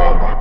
dead.